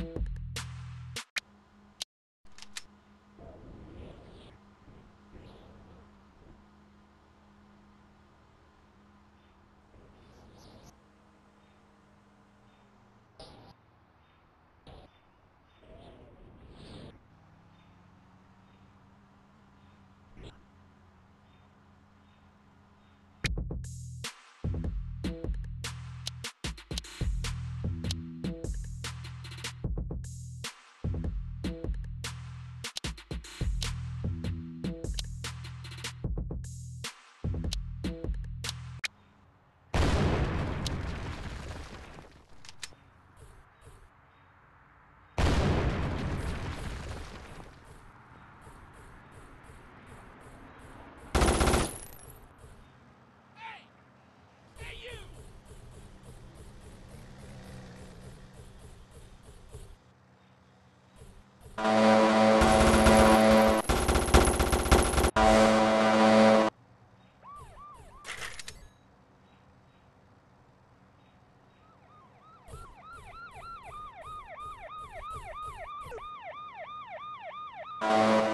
thank you Thank.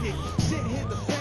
Sit shit hit the fan.